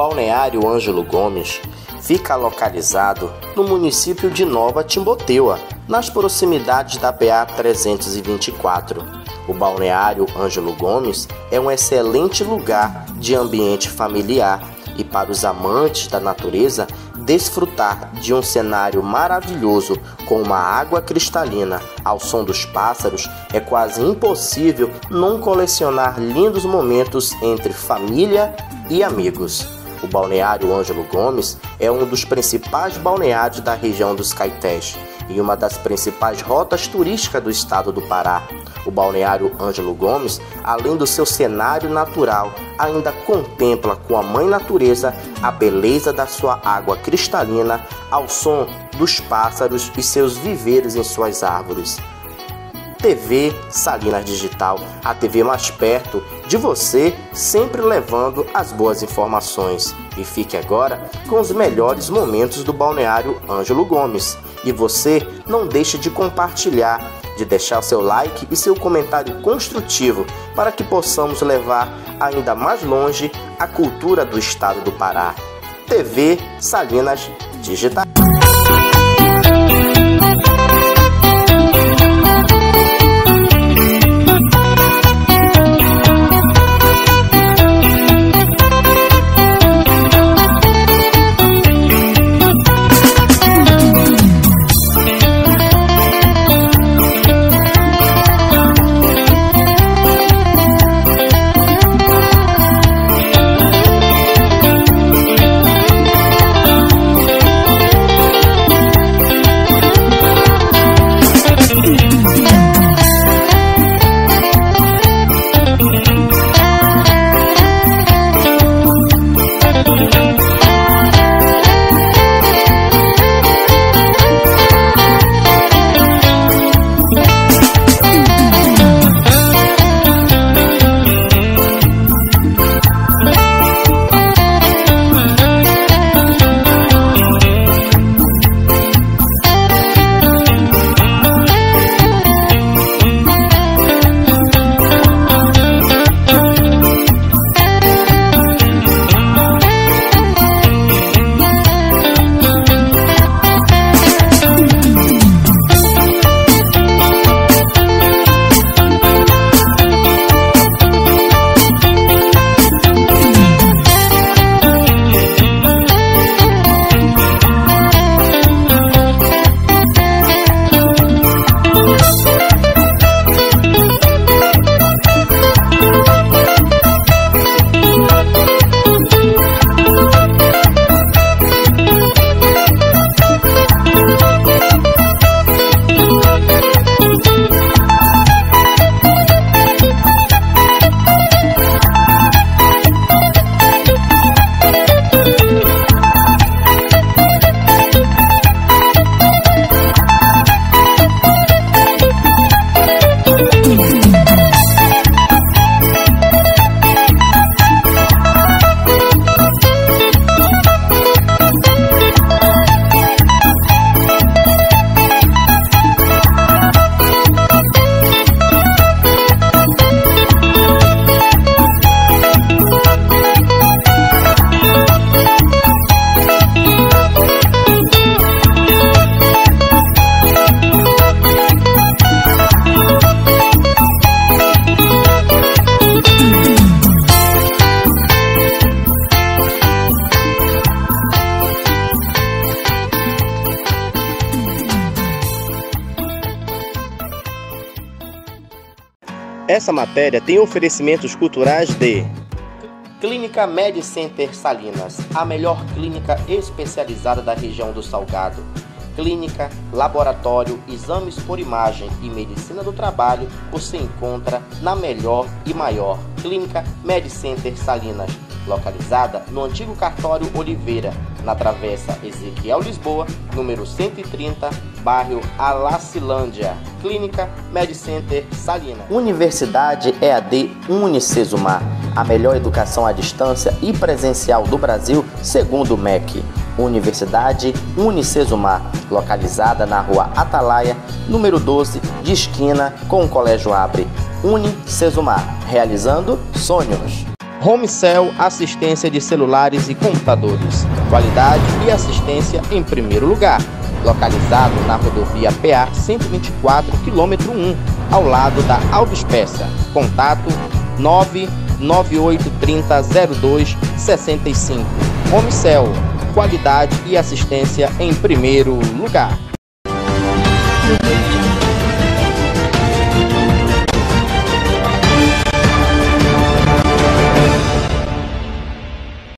Balneário Ângelo Gomes fica localizado no município de Nova Timboteua, nas proximidades da PA 324. O Balneário Ângelo Gomes é um excelente lugar de ambiente familiar e para os amantes da natureza desfrutar de um cenário maravilhoso com uma água cristalina ao som dos pássaros é quase impossível não colecionar lindos momentos entre família e amigos. O balneário Ângelo Gomes é um dos principais balneários da região dos Caetés e uma das principais rotas turísticas do estado do Pará. O balneário Ângelo Gomes, além do seu cenário natural, ainda contempla com a mãe natureza a beleza da sua água cristalina ao som dos pássaros e seus viveiros em suas árvores. TV Salinas Digital, a TV mais perto de você, sempre levando as boas informações. E fique agora com os melhores momentos do balneário Ângelo Gomes. E você não deixe de compartilhar, de deixar seu like e seu comentário construtivo para que possamos levar ainda mais longe a cultura do estado do Pará. TV Salinas Digital. 嗯 Essa matéria tem oferecimentos culturais de Clínica Med Center Salinas, a melhor clínica especializada da região do Salgado. Clínica, laboratório, exames por imagem e medicina do trabalho você encontra na melhor e maior Clínica Med Center Salinas, localizada no antigo cartório Oliveira, na Travessa Ezequiel Lisboa, número 130, bairro Alacilândia. Clínica MedCenter Salina. Universidade EAD Unicesumar, a melhor educação à distância e presencial do Brasil, segundo o MEC. Universidade Unicesumar, localizada na rua Atalaia, número 12, de esquina com o Colégio Abre. Unicesumar, realizando sonhos. Homecell assistência de celulares e computadores. Qualidade e assistência em primeiro lugar. Localizado na rodovia PA 124, quilômetro 1, ao lado da Alves Peça. Contato 998300265. Homecell, qualidade e assistência em primeiro lugar.